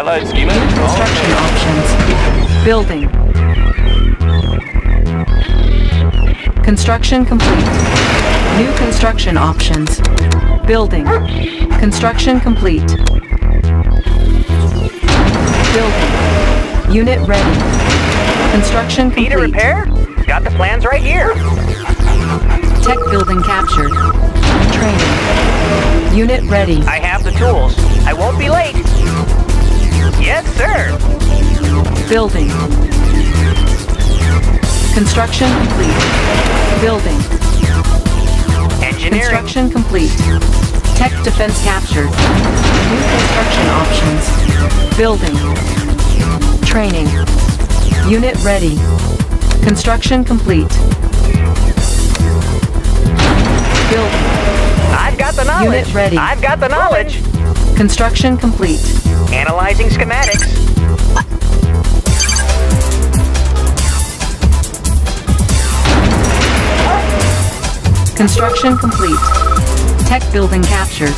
Allied schema? Construction options. Building. Construction complete. New construction options. Building. Construction complete. Building. Unit ready. Construction complete. Need a repair? Got the plans right here. Tech building captured. Training. Unit ready. I have the tools. I won't be late. Yes, sir. Building. Construction complete. Building. Engineering. Construction complete. Tech defense captured. New construction options. Building. Training. Unit ready. Construction complete. Building. I've got the knowledge. Unit ready. I've got the knowledge. Construction complete. Analyzing schematics. Construction complete. Tech building captured.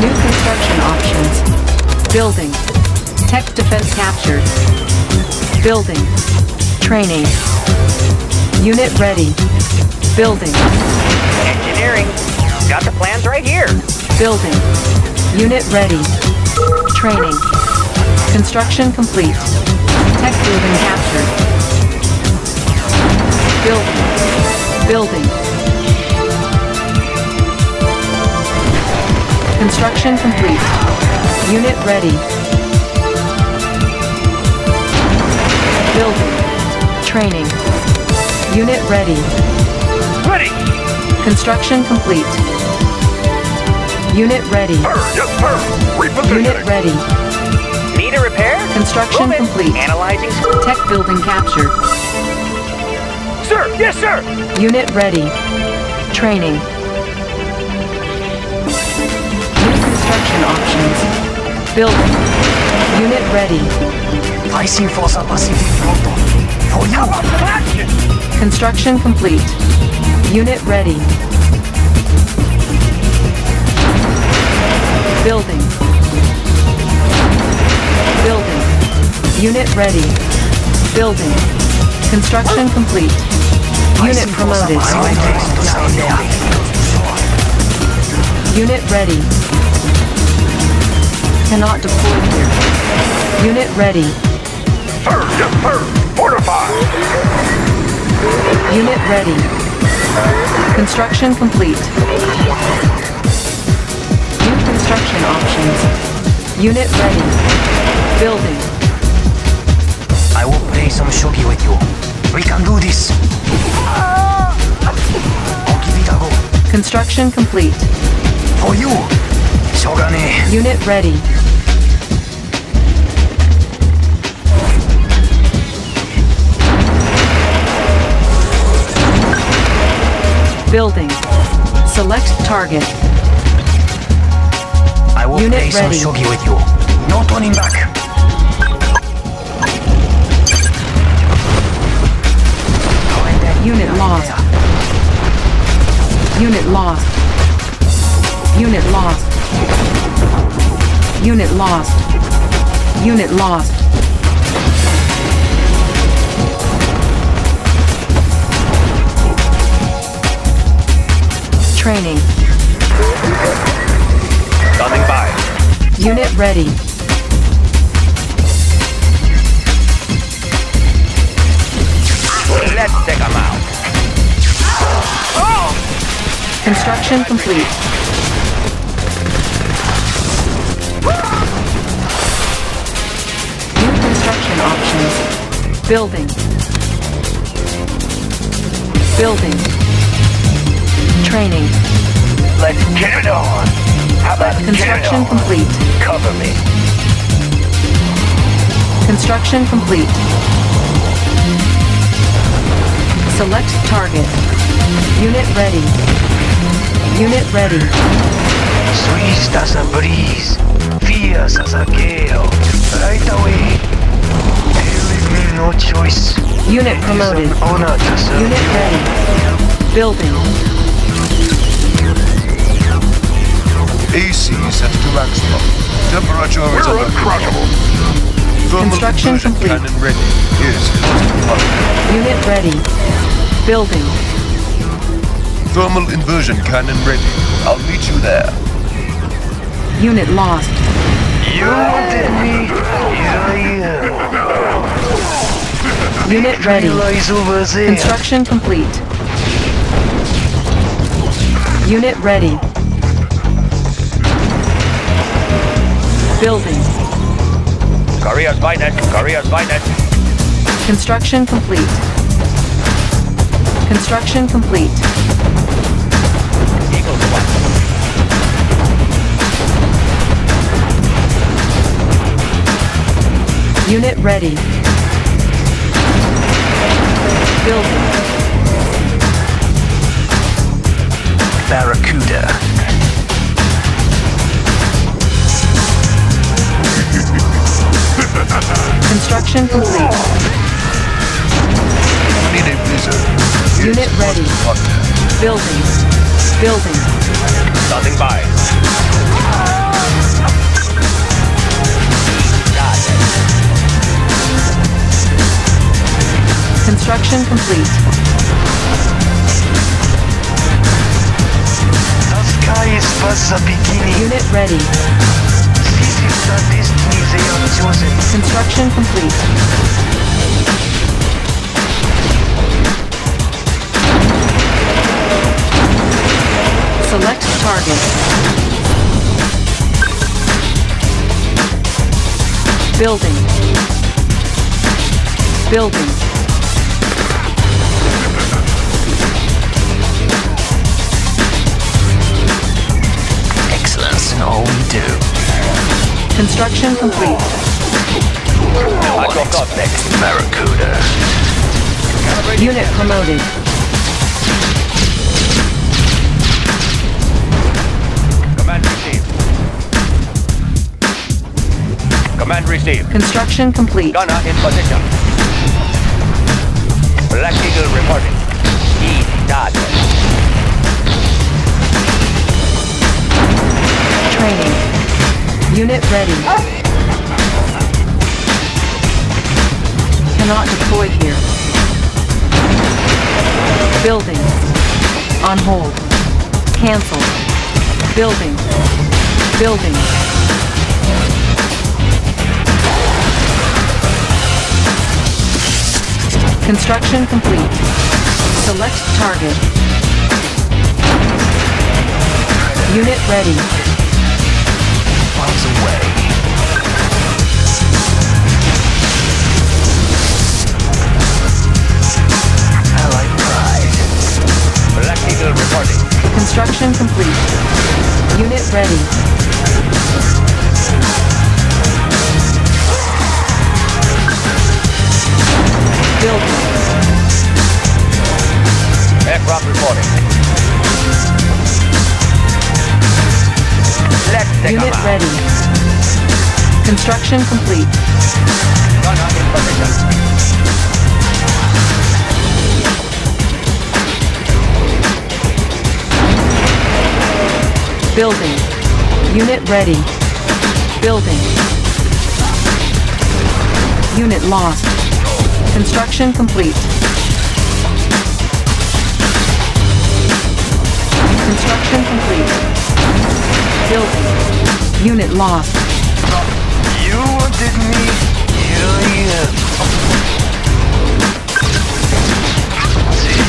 New construction options. Building. Tech defense captured. Building. Training. Unit ready. Building. Engineering. Got the plans right here. Building. Unit ready. Training. Construction complete. Tech building captured. Building. Building. Construction complete. Unit ready. Building. Training. Unit ready. Ready! Construction complete. Unit ready. Yes, sir! Unit ready. Need a repair? Construction Moving. complete. Analyzing. Tech building captured. Sir! Yes, sir! Unit ready. Training. New construction options. Building. Unit ready. Pricing for the Pacific Front. For you. Construction complete. Unit ready. Building. Building. Unit ready. Building. Construction complete. Unit promoted. Unit ready. Cannot deploy here. Unit ready. Sir! Sir! Fortify! Unit ready. Construction complete. Construction options. Unit ready. Building. I will play some shogi with you. We can do this. I'll give it a go. Construction complete. For you, Shogane. Unit ready. Building. Select target will Unit play some ready. shogi with you. No turning back. Unit lost. Unit lost. Unit lost. Unit lost. Unit lost. Training. Coming by. Unit ready. Let's take them out. Oh! Construction complete. New construction options. Building. Building. Training. Let's get it on! How about get Construction complete. Cover me. Construction complete. Select target. Unit ready. Unit ready. Sweet as a breeze. Fierce as a gale. Right away. You leave me no choice. Unit promoted. It's an honor to serve Unit ready. Building. AC set to maximum. Temperature is We're under uncrushable. Thermal Construction inversion complete. cannon ready. Yes, yes. Unit ready. Building. Thermal inversion cannon ready. I'll meet you there. Unit lost. You wanted me? Here I am. Unit ready. Lies over there. Construction complete. Unit ready. Building. Korea's finest. Korea's finest. Construction complete. Construction complete. Eagle Squad. Unit ready. Building. Barracuda. Construction complete. Need a blizzard. Yes, Unit ready. Building. Building. Standing by. Construction complete. The sky is but the beginning. Unit ready. Chosen. Construction complete. Select target. Building. Building. Construction complete. At your coordinates. Barracuda. Unit promoted. Command received. Command received. Construction complete. Gunner in position. Black Eagle reporting. East target. Training. Unit ready. Cannot deploy here. Building. On hold. Cancel. Building. Building. Construction complete. Select target. Unit ready. Miles away. Allied pride. Black Eagle reporting. Construction complete. Unit ready. Building. Aircraft reporting. Unit ready. Construction complete. Gunner in position. Building. Unit ready. Building. Unit lost. Construction complete. Construction complete. Building. Unit lost. You wanted me? Here I am. See?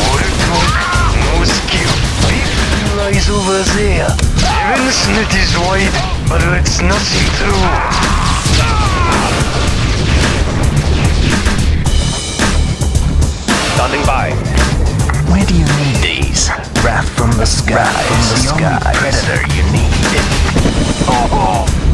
All talk, no skill. Big lies over there. Heaven's net is wide, but it's nothing through. Standing by. Where do you need these? Wrath from the sky. from the, sky. predator you need. No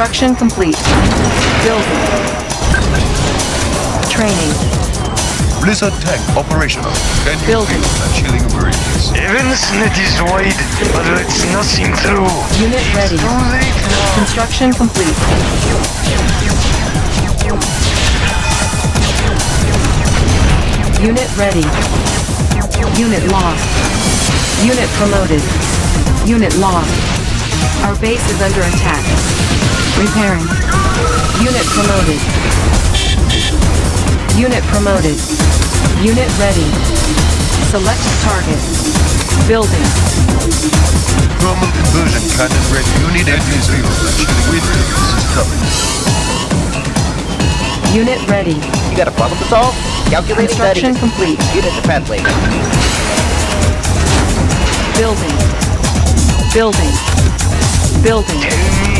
Construction complete. Building. Training. Blizzard tank operational. Can you Building. feel the chilling breeze? Evans net is wide, but it's nothing through. Unit ready. Too late now. Construction complete. Unit ready. Unit lost. Unit promoted. Unit lost. Our base is under attack. Repairing. Unit promoted. Unit promoted. Unit ready. Select target. Building. Thermal inversion cannon ready. You need enemies feel the chilling wind is coming. Unit ready. You got a problem to solve? Calculating Construction settings. complete. Unit defense lane. Building. Building. Building.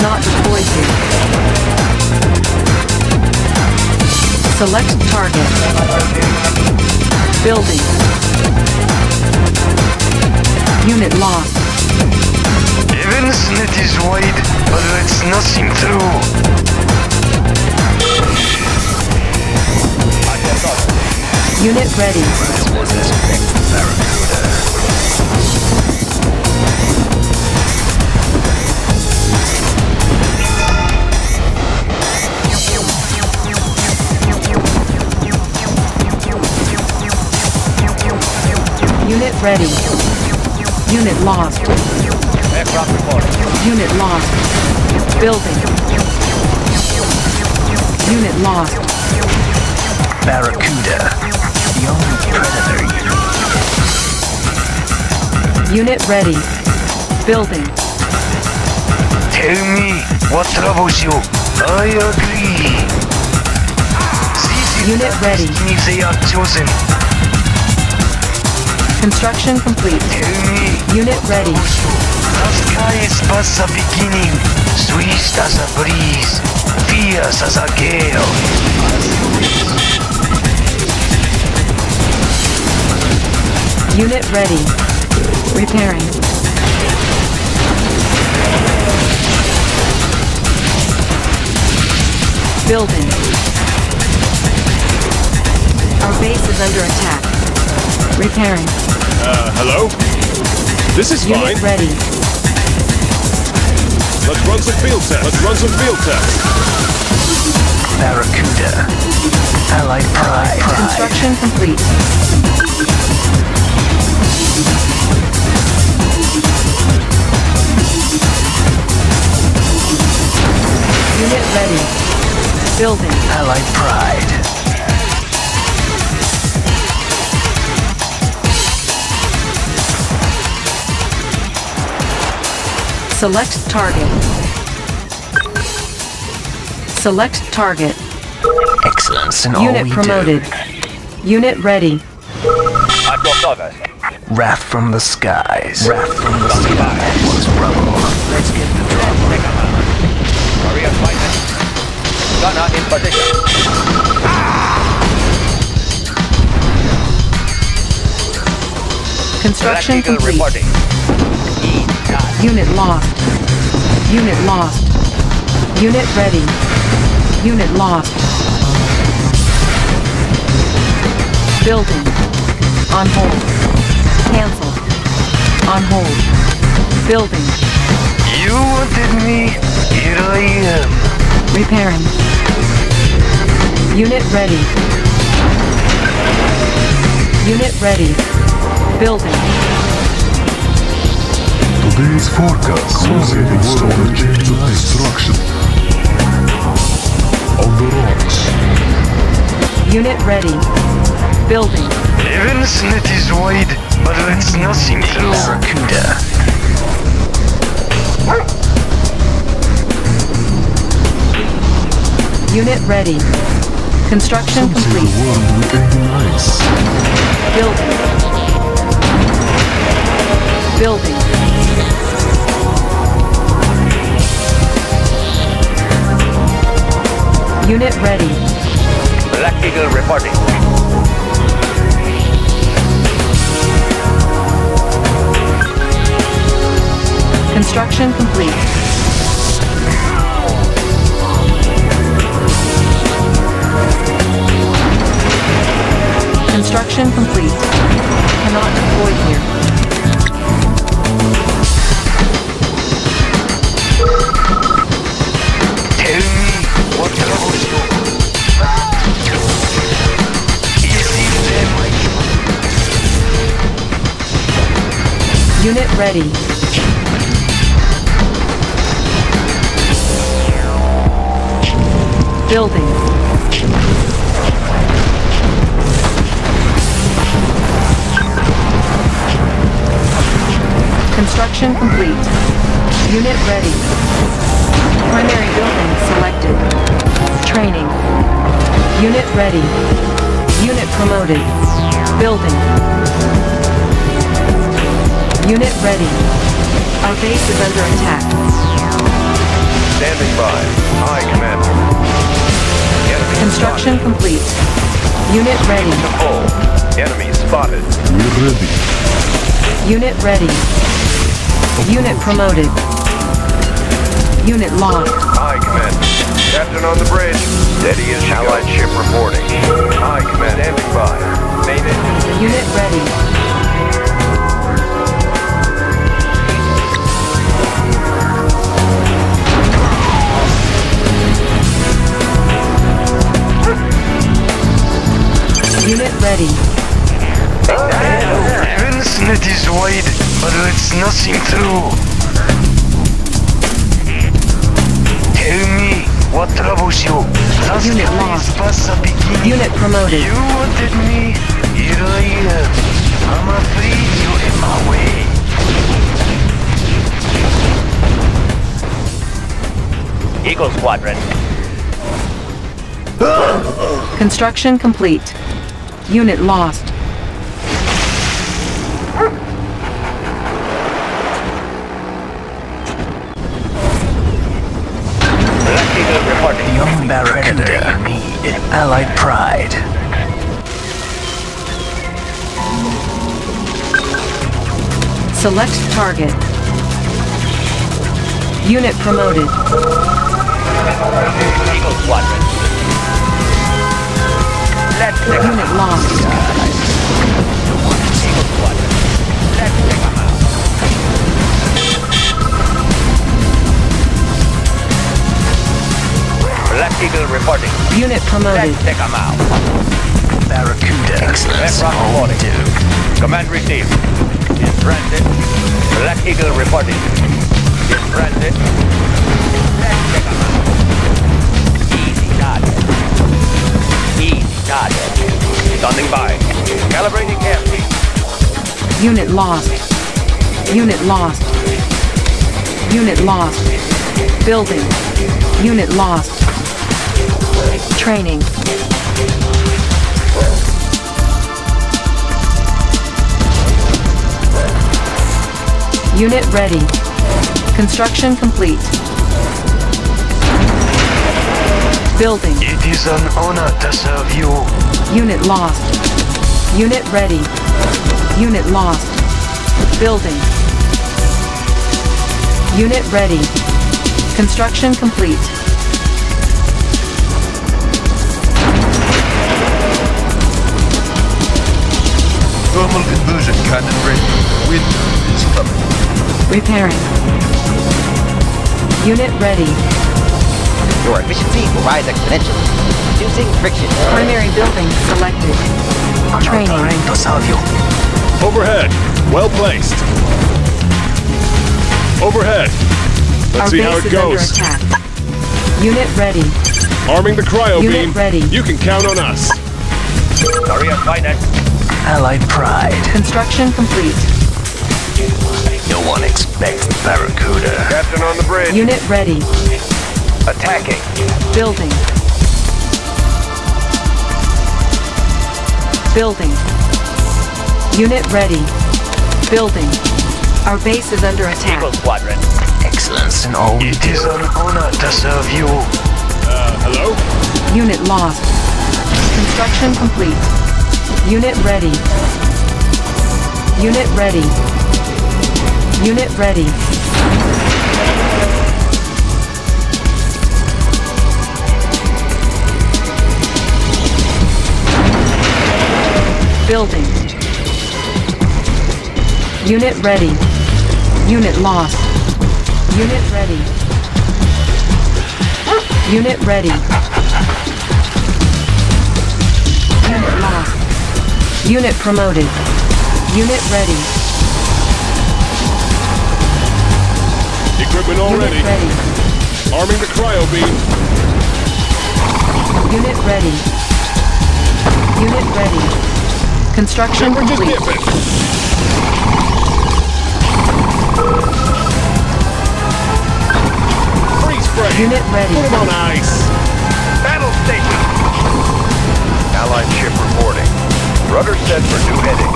Cannot deploy here. Select target. Building. Unit lost. Evans net is wide, but it's nothing through. Unit ready. Unit ready. Unit lost. Aircraft reporting. Unit lost. Building. Unit lost. Barracuda, the only predator you Unit ready. Building. Tell me, what troubles you? I agree. This is Unit ready. destiny they are chosen. Construction complete. Unit ready. the sky is but the beginning. Swift as a breeze, fierce as a gale. Unit ready. Repairing. Building. Our base is under attack. Repairing. Uh, hello? This is fine. Ready. Let's run some field tests. Let's run some field tests. Barracuda, allied pride. Construction complete. Unit ready. Building. Allied pride. Select target. Select target. Excellence in all Unit we promoted. Unit ready. At your service. do. Wrath from the skies. Wrath from the skies. Was rubble. Let's get the trouble. Korean fighter. Gunner in position. Construction complete. reporting. E. Unit lost. Unit lost. Unit ready. Unit lost. Building. On hold. Cancel. On hold. Building. You wanted me. Here I am. Repairing. Unit ready. Unit ready. Building. Today's forecast is heading storage into destruction. On the rocks. Unit ready. Building. Heaven's net is wide, but lets nothing through. Barracuda. Unit ready. Construction Some say complete. the world will end in ice. Building. Building. Unit ready. Black Eagle reporting. Construction complete. Construction complete. Cannot deploy here. Unit ready. Building. Construction complete. Unit ready. Primary building selected. Training. Unit ready. Unit promoted. Building. Unit ready. Our base is under attack. Standing by. Aye, Commander. Construction complete. Unit ready. spotted. Full. Enemy spotted. We're ready. Unit ready. Unit promoted. Unit lost. Aye, Commander. Captain on the bridge. Steady as Allied ship reporting. Aye, Commander. Standing by. Main engine. Unit ready. Unit ready. Heaven's net is wide, but lets nothing through. What troubles you. Last Unit time lost. is past. Unit promoted. You wanted me, here I am. I'm afraid you're in my way. Eagle Squadron. Construction complete. Unit lost. Black Eagle reporting. Young Need Allied pride. Select target. Unit promoted. Eagle Squadron. Let's Unit lost. Black Eagle reporting. Unit promoted. Let's take 'em out. Barracuda. Aircraft reporting. Command received. In transit. Black Eagle reporting. In transit. Let's take 'em out. Easy target. Easy target. Standing by. Calibrating airspeed. Unit lost. Unit lost. Unit lost. Building. Unit lost. Training. Unit ready. Construction complete. Building. It is an honor to serve you. Unit lost. Unit ready. Unit lost. Building. Unit ready. Construction complete. Thermal inversion cannon ready. Wind is coming. Repairing. Unit ready. Your efficiency will rise exponentially, reducing friction. Primary building selected. Training. Trying to serve you. Overhead. Well placed. Overhead. Let's Our see how base it is under goes. attack. Unit ready. Arming the cryo Unit beam. ready. You can count on us. Sorry, I find that. Allied pride. Construction complete. No one expects Barracuda. Captain on the bridge. Unit ready. Attacking. Building. Building. Unit ready. Building. Our base is under attack. Eagle Squadron. Excellence in all we It do. is an honor to serve you. Uh, hello? Unit lost. Construction complete. Unit ready. Unit ready. Unit ready. Building. Unit ready. Unit lost. Unit ready. Unit ready. Unit promoted. Unit ready. Equipment all Unit ready. ready. Arming the cryo beam. Unit ready. Unit ready. Construction We're complete. dipping. Freeze frame. Unit ready. Put 'em on ice. Battle station. Allied ship reporting. Rudder set for new heading.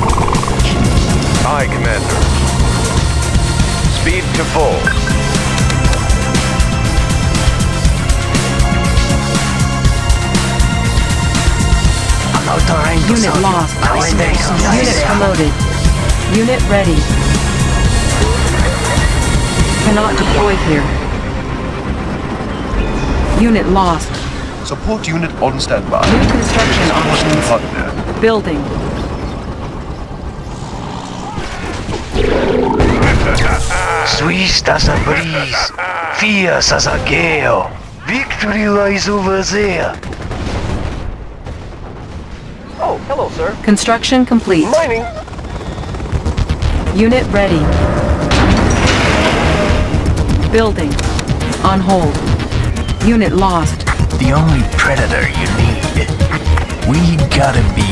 Aye, Commander. Speed to full. Unit lost. Unit promoted. Unit ready. Cannot deploy here. Unit lost. Support unit on standby. New construction options. Partner. Building. Swift as a breeze, fierce as a gale. Victory lies over there. Oh, hello, sir. Construction complete. Mining. Unit ready. Building. On hold. Unit lost. The only predator you need. We gotta be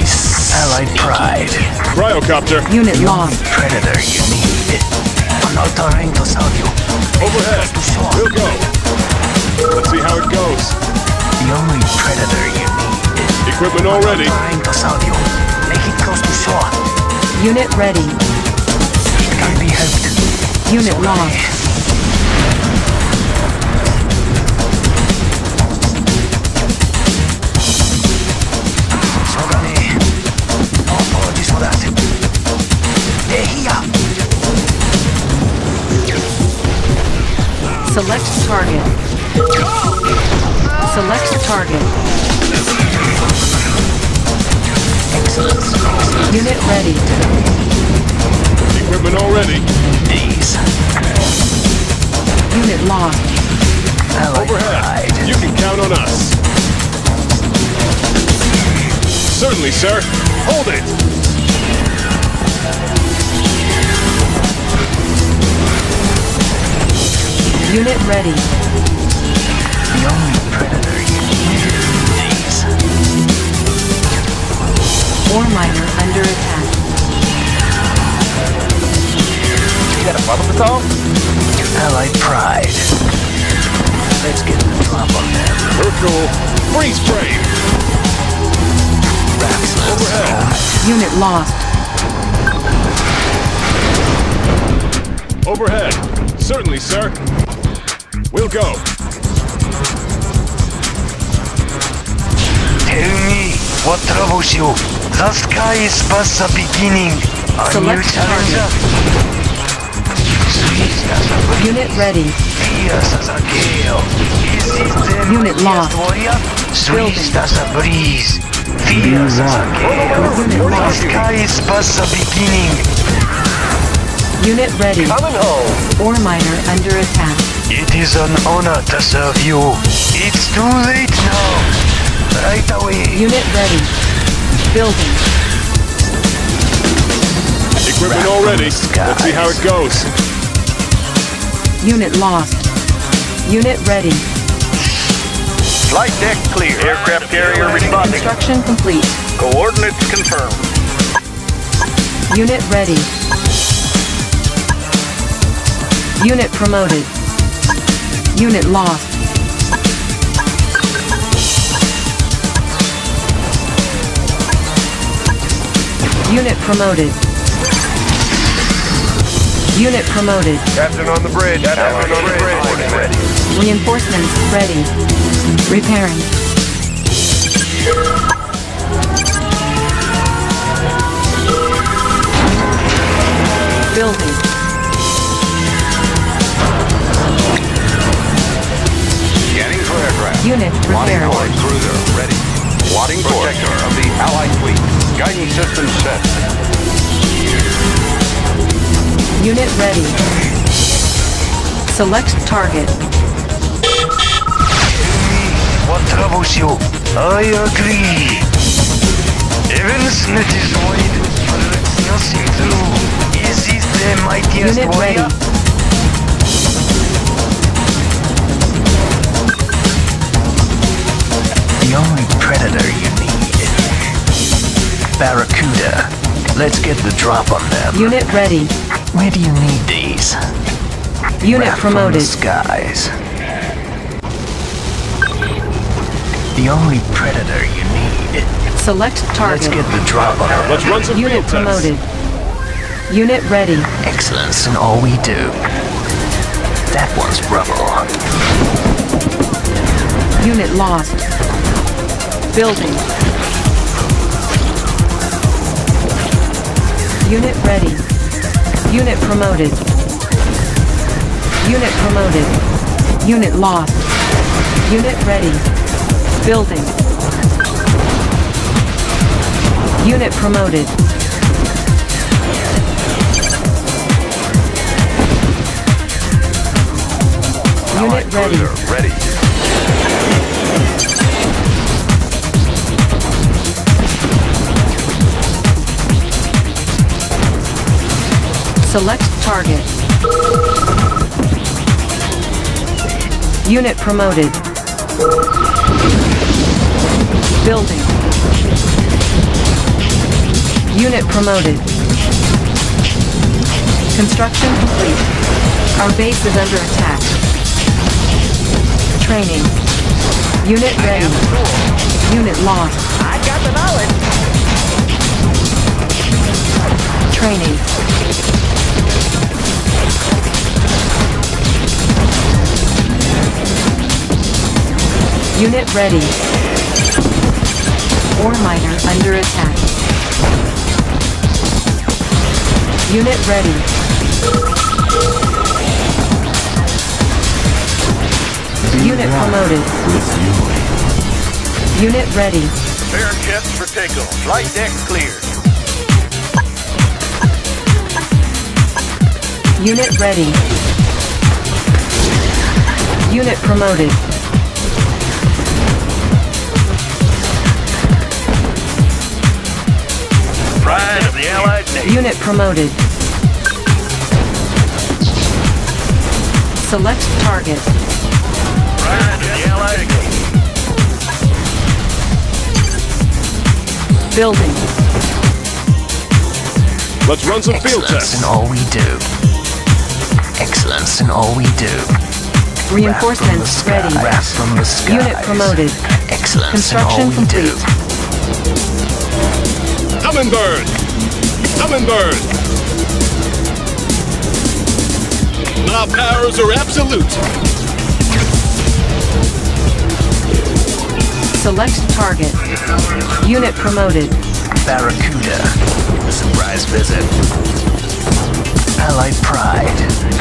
Allied pride. Cryocopter. Unit lost. Predator you need. I'm not trying to serve you. Overhead. We'll go. Let's see how it goes. The only predator you need. Equipment all ready. Trying to serve you. Make it close to shore. Unit ready. It can be helped. Unit lost. Select target. Select target. Unit ready. Equipment all ready. These. Unit lost. Allied Overhead. pride. You can count on us. Certainly, sir. Hold it. Unit ready. The only predator you need. These. Ore miner under attack. You got a problem to solve? Allied pride. Let's get the drop on them. We're. Freeze frame. Overhead. Unit lost. Overhead. Certainly, sir. We'll go. Tell me, what troubles you? The sky is past the beginning. A new Select challenger. Sweet as a breeze, Unit ready. fierce as a gale. Is this then Unit lost. warrior? Sweet Building. as a breeze, fierce as a gale. The sky is past the beginning. Unit ready. Coming home. Ore miner under attack. It is an honor to serve you. It's too late now. Right away. Unit ready. Building. Equipment all ready. Let's see how it goes. Unit lost. Unit ready. Flight deck clear. Aircraft carrier responding. Responding. Construction complete. Coordinates confirmed. Unit ready. Unit promoted. Unit lost. Unit promoted. Unit promoted. Captain on the bridge. Captain on the bridge. Ready. Reinforcements ready. Repairing. Building. Unit Wadding repaired. Point cruiser ready. Wadding Protector of the Allied fleet. Guidance system set. Unit ready. Select target. What troubles you? I agree. Evans net is wide, but it's nothing through. Is this the mightiest Unit warrior? ready. Predator you need. Barracuda. Let's get the drop on them. Unit ready. Where do you need these? Unit Wrapped from the promoted. skies. The only predator you need. Select target. Let's get the drop on them. Let's run some Unit field tests. promoted. Unit ready. Excellence in all we do. That one's rubble. Unit lost. Building. Unit ready. Unit promoted. Unit promoted. Unit lost. Unit ready. Building. Unit promoted. Unit ready. ready. Select target. Unit promoted. Building. Unit promoted. Construction complete. Our base is under attack. Training. Unit ready. Unit lost. I got the knowledge. Training. Unit ready. Ore miner under attack. Unit ready. Unit promoted. Unit ready. Fair jets for takeoff. Flight deck cleared. Unit ready. Unit promoted. Unit promoted. Select target. Pride of the Allied Navy. Building. Let's run some field Excellence in all we do. Excellence in all we do. Reinforcements Wrapped from the ready. sky- from the. Unit promoted. Excellence in all Construction we complete. do. Come and burn. Come and burn. Our powers are absolute. Select target. Unit promoted. Barracuda. A surprise visit. Allied Pride.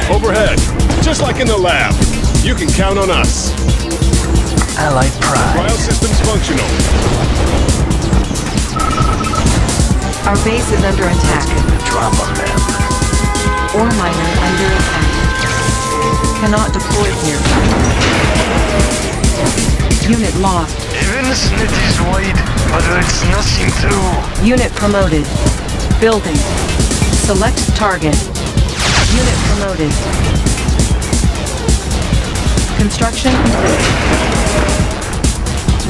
Overhead, just like in the lab. You can count on us. Allied Pride. Trial systems functional. Our base is under attack. Drop on them. Ore miner under attack. Cannot deploy here. Unit lost. Evans net is wide, but it's nothing through. Unit promoted. Building. Select target. Unit promoted. Construction complete.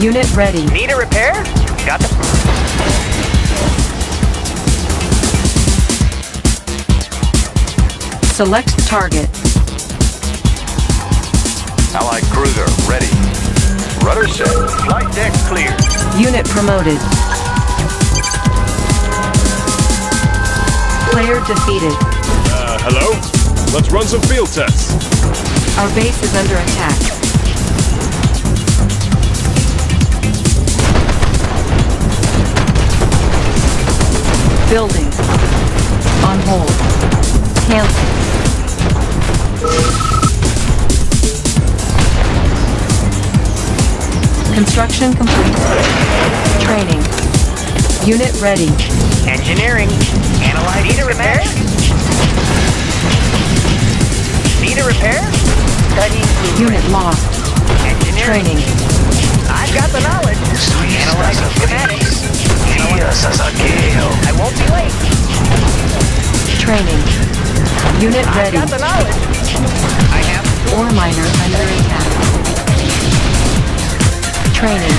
Unit ready. Need a repair? Got the. Select target. Allied cruiser ready. Rudder set. Flight deck clear. Unit promoted. Player defeated. Uh, hello? Let's run some field tests. Our base is under attack. Building. On hold. Cancel. Construction complete. Training. Unit ready. Engineering. Analyze. Need a repair? Need a repair? Studying Unit lost. engineering. Training. I've got the knowledge. Analyzing schematics. Via Sasageo. I won't be late. Training. Unit I've ready. got the knowledge. I have. Ore miner under attack. Training.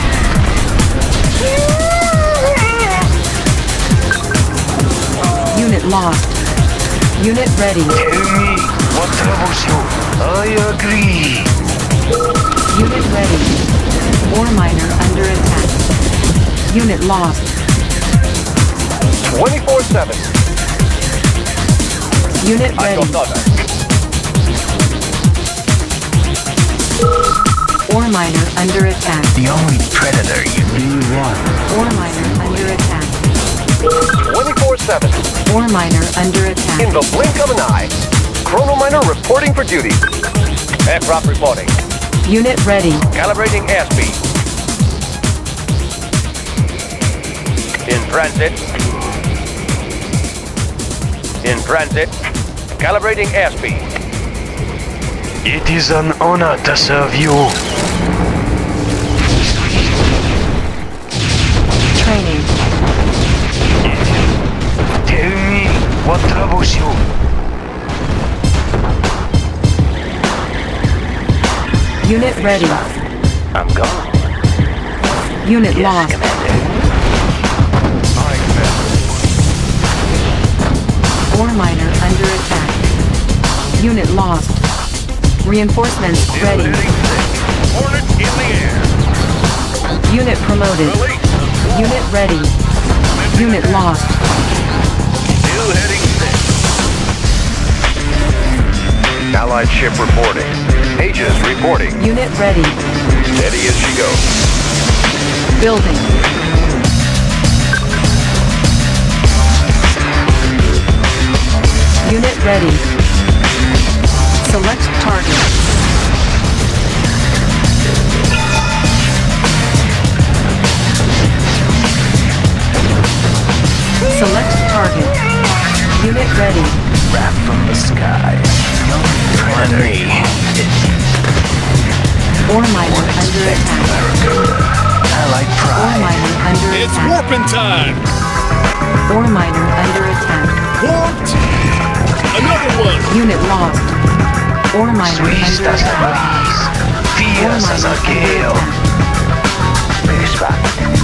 Unit lost. Unit ready. Tell me what troubles you. I agree. Unit ready. Ore miner under attack. Unit lost. 24-7. Unit ready. Ore miner under attack. The only predator you really want. Ore miner under attack. 24-7. Ore miner under attack. In the blink of an eye. Chrono miner reporting for duty. Aircraft reporting. Unit ready. Calibrating airspeed. In transit. In transit. Calibrating airspeed. It is an honor to serve you. Training. Tell me what troubles you. Unit ready. I'm gone. Unit lost. Ore miner under attack. Unit lost. Reinforcements ready. Hornet in the air. Unit promoted. Unit ready. Unit lost. New heading six. Allied ship reporting. Aegis reporting. Unit ready. Steady as she goes. Building. Unit ready. Select target. Select target. Unit ready. Rap from the sky. The only predator Ore miner under attack. Allied Ore pride. miner under It's attack. warping time! Ore miner under attack. Warped! Another one! Unit lost. Ore miner Swiss under das attack. Paris. Ore Via miner under attack.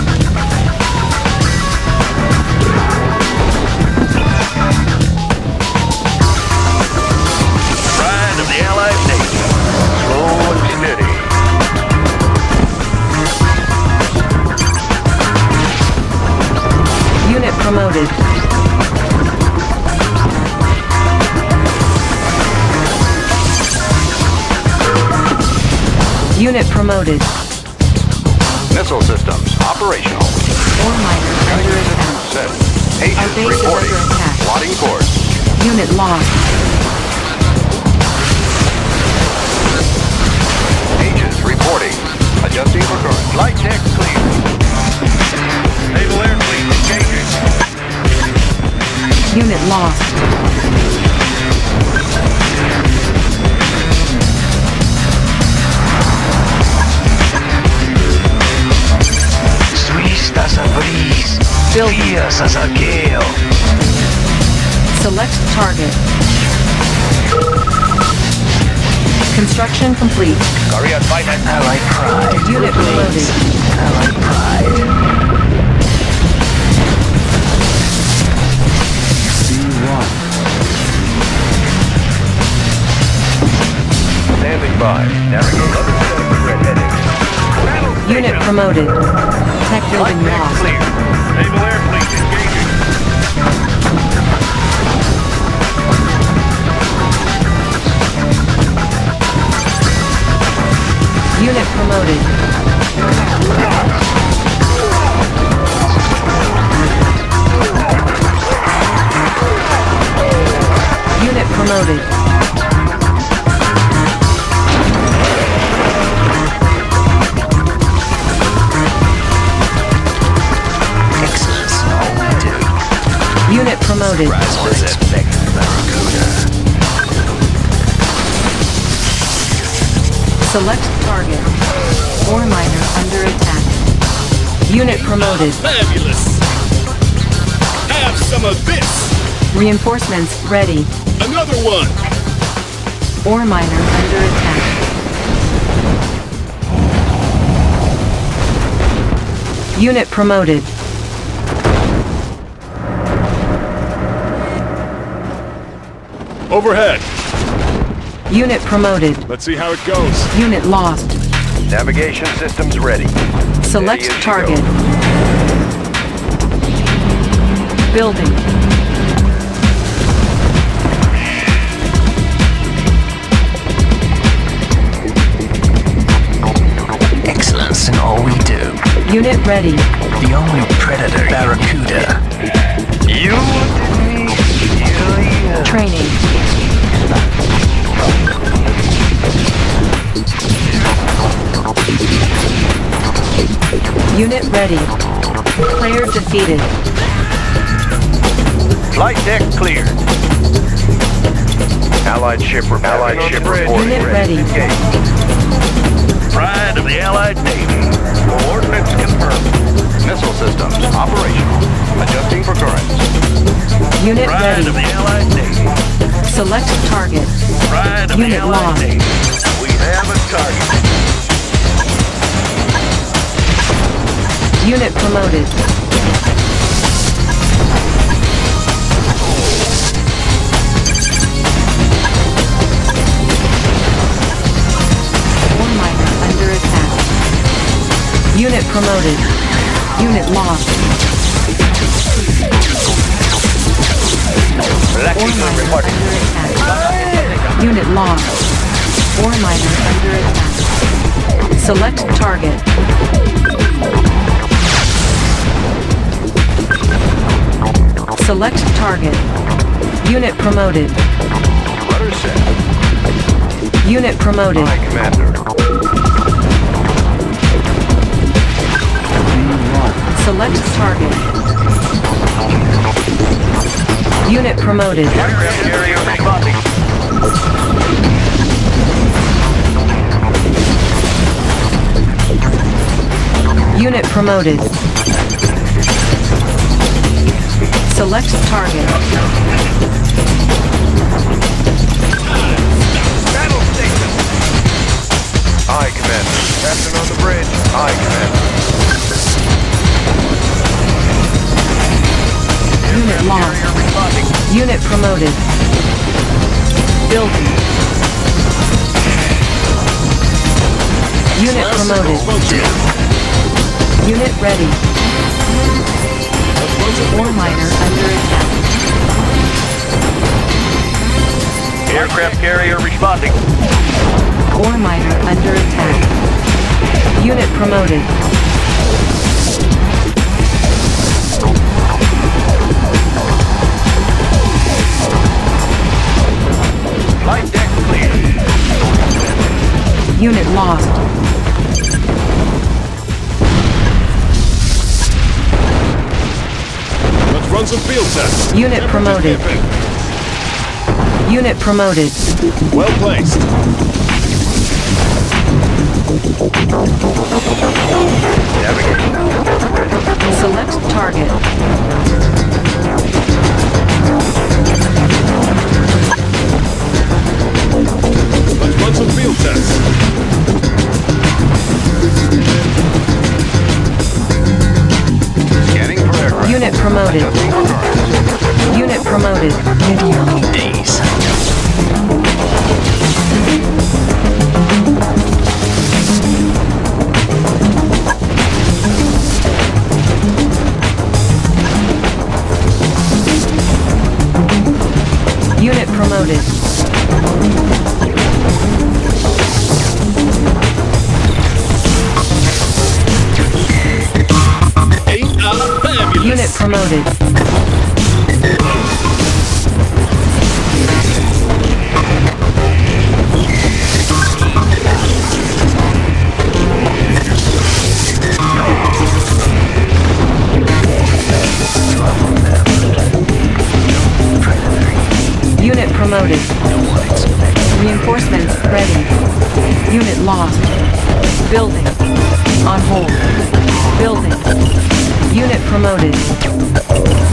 Unit promoted. Missile systems operational. Ore miner under attack. Set. Our Aegis base is reporting. Plotting course. Unit lost. Aegis reporting. Adjusting for current. Flight deck clear. Naval air fleet engaging. Unit lost. Swiss das Paris. Building. Via Sasageo. Select target. Construction complete. Korea finance. I like pride. Unit promoted. I like pride. Standing by. Navigate other sector red heading. Unit promoted. Tech building lost. clear. Naval air fleet engaging. Unit promoted. Unit promoted. Unit promoted. Was. Select target. Ore miner under attack. Unit promoted. Fabulous! Have some of this! Reinforcements ready. Another one! Ore miner under attack. Unit promoted. Overhead! Unit promoted. Let's see how it goes. Unit lost. Navigation systems ready. Select Steady target. Building. Excellence in all we do. Unit ready. The only predator, Barracuda. You wanted me? Yeah, yeah. Training. Unit ready. Player defeated. Flight deck clear. Allied ship, re- Allied ship reporting. Unit ready. Engage. Pride of the Allied Navy. Coordinates confirmed. Missile systems operational. Adjusting for currents. Unit Pride of ready. the Allied Navy. Select target. Pride Unit lost. We have a target. Unit promoted. Ore miner under attack. Unit promoted. Unit lost. Black Ore Eagle miner reporting. attack. Unit lost. Ore miner under attack. Select target. Select target. Unit promoted. Set. Unit promoted. Aye, Commander. Select target. Promoted. Unit promoted. Select target. Battle station. Captain on the bridge. Aye, Commander. Unit lost. Unit promoted. Building. Unit promoted. Unit ready. Ore miner under attack. Aircraft carrier responding. Ore miner under attack. Unit promoted. Unit lost. Let's run some field tests. Unit promoted. Unit promoted. Well placed.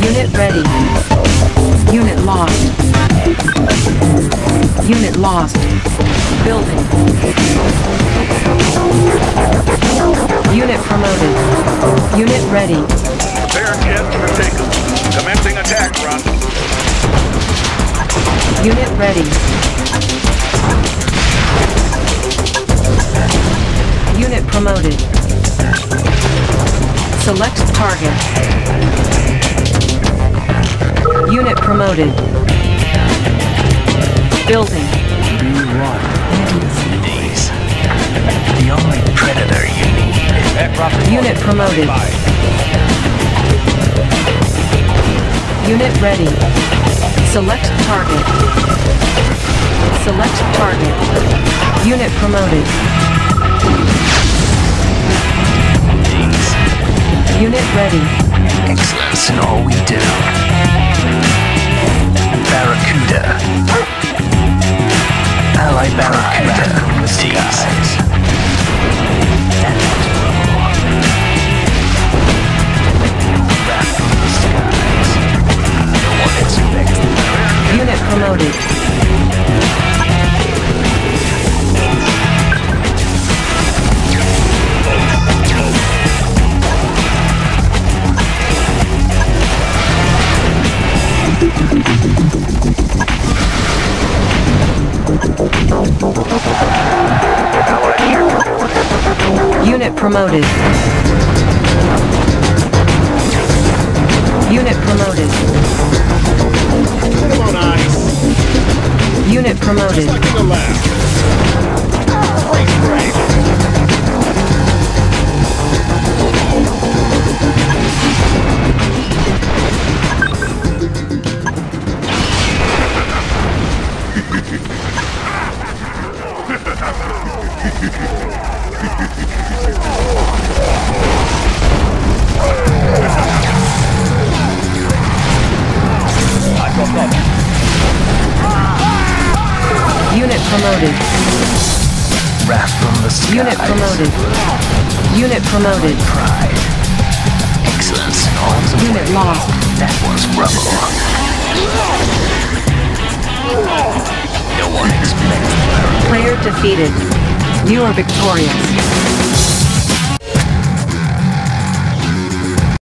Unit ready. Unit lost. Unit lost. Building. Unit promoted. Unit ready. Bear jet to taken. Commencing attack run. Unit ready. Unit promoted. Select target. Unit promoted. Building. Days. The only predator you need. Unit promoted. Unit ready. Select target. Select target. Unit promoted. Unit ready. Excellence in all we do. Barracuda. Ally Barracuda. Days. That was reporting.